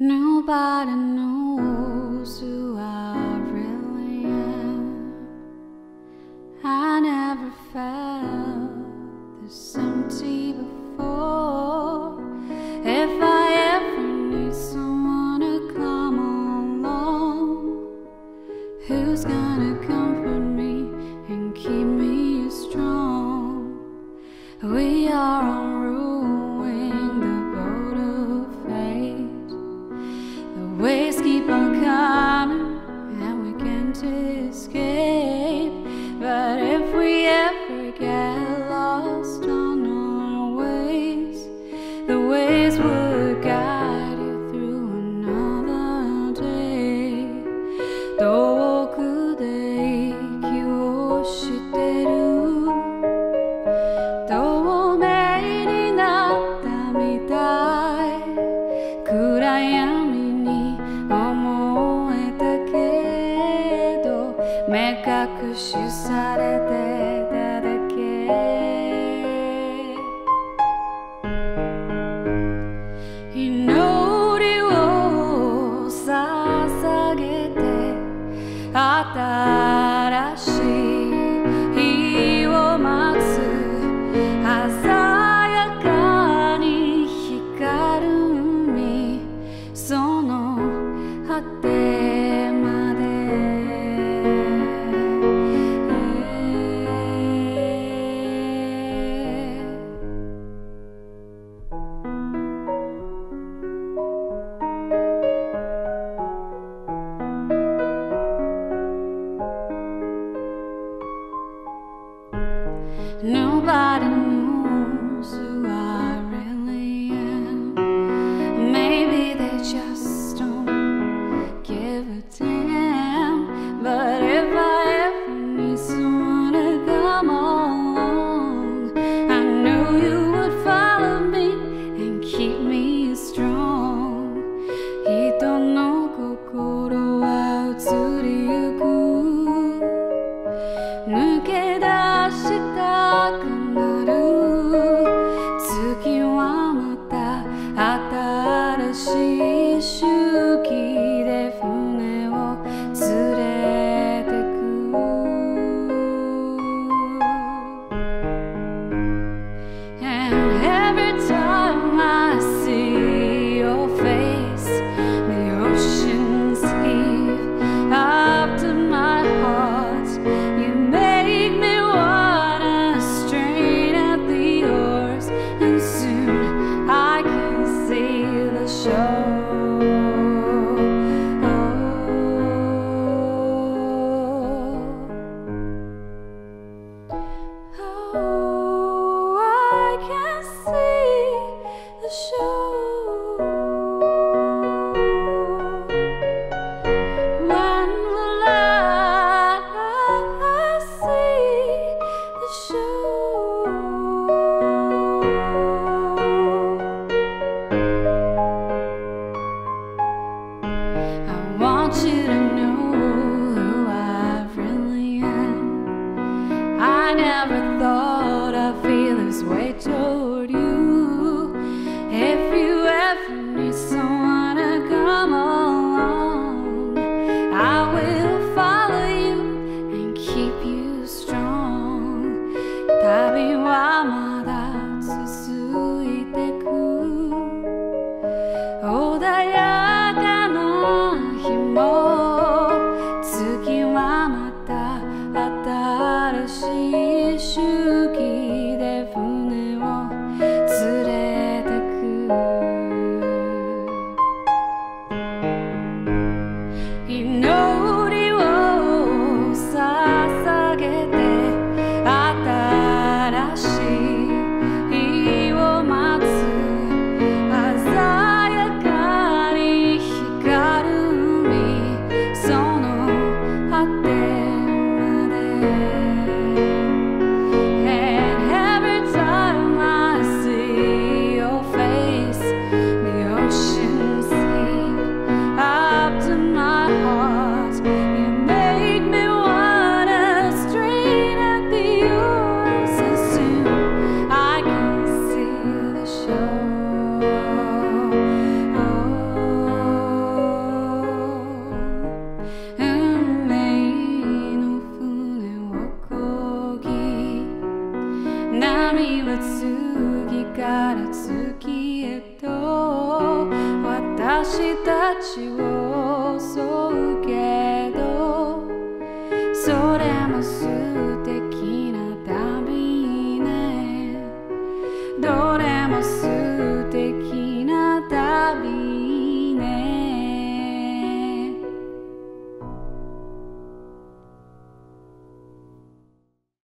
Nobody knows who I really am. I never felt the same. waves keep on coming and we can't escape. プされて心。手次から月へと。私たちを